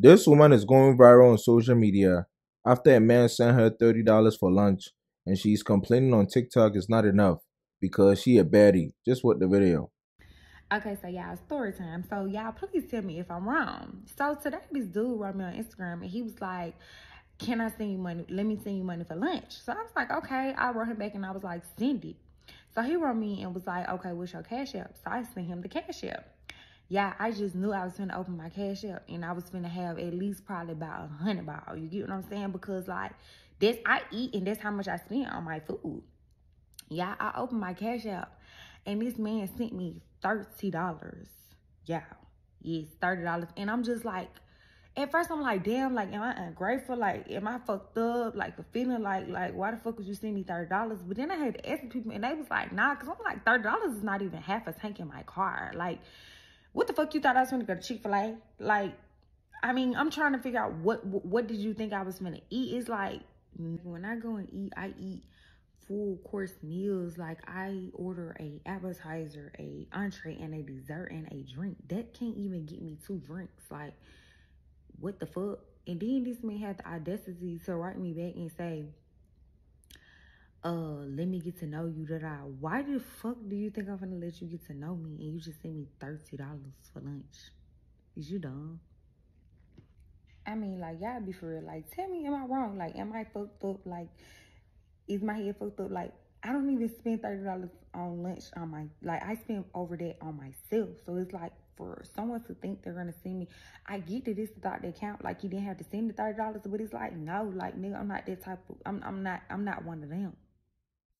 This woman is going viral on social media after a man sent her $30 for lunch and she's complaining on TikTok it's not enough because she a baddie. Just what the video. Okay, so y'all, story time. So y'all, please tell me if I'm wrong. So today, this dude wrote me on Instagram and he was like, "Can I send you money? Let me send you money for lunch." So I was like, "Okay." I wrote him back and I was like, "Send it." So he wrote me and was like, "Okay, what's your cash app?" So I sent him the cash app yeah, I just knew I was gonna open my cash app and I was gonna have at least probably about a hundred ball. You get what I'm saying? Because like that's I eat and that's how much I spend on my food. Yeah, I opened my cash app and this man sent me thirty dollars. Yeah, yes, thirty dollars. And I'm just like, at first I'm like, damn, like, am I ungrateful? Like, am I fucked up? Like, feeling like, like, why the fuck would you send me thirty dollars? But then I had to ask people, and they was like, nah, cause I'm like, thirty dollars is not even half a tank in my car. Like, what the fuck you thought I was gonna go to Chick-fil-A? Like, I mean, I'm trying to figure out what what did you think I was gonna eat? It's like when I go and eat, I eat full course meals. Like I order a appetizer, a entree, and a dessert and a drink. That can't even get me two drinks. Like, what the fuck? And then this man had the audacity to write me back and say, uh let me get to know you that I why the fuck do you think I'm gonna let you get to know me and you just send me thirty dollars for lunch? Is you dumb? I mean like y'all be for real. Like tell me am I wrong? Like am I fucked up? Like is my head fucked up? Like I don't even spend thirty dollars on lunch on my like I spend over that on myself. So it's like for someone to think they're gonna send me, I get that this thought they count. Like you didn't have to send the thirty dollars, but it's like no, like nigga, I'm not that type of. I'm I'm not I'm not one of them.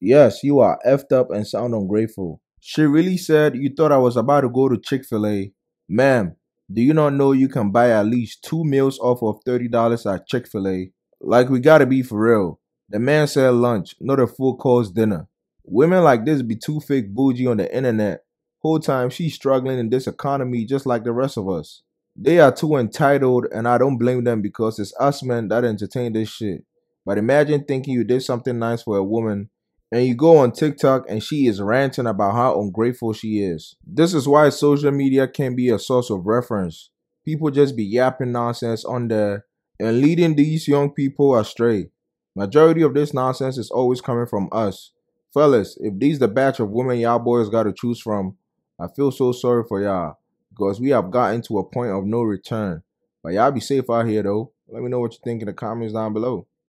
Yes, you are effed up and sound ungrateful. She really said you thought I was about to go to Chick fil A. Ma'am, do you not know you can buy at least two meals off of $30 at Chick fil A? Like, we gotta be for real. The man said lunch, not a full course dinner. Women like this be too fake bougie on the internet. Whole time she's struggling in this economy just like the rest of us. They are too entitled and I don't blame them because it's us men that entertain this shit. But imagine thinking you did something nice for a woman and you go on TikTok and she is ranting about how ungrateful she is. This is why social media can be a source of reference. People just be yapping nonsense on there and leading these young people astray. Majority of this nonsense is always coming from us. Fellas, if these the batch of women y'all boys got to choose from, I feel so sorry for y'all because we have gotten to a point of no return. But y'all be safe out here though. Let me know what you think in the comments down below.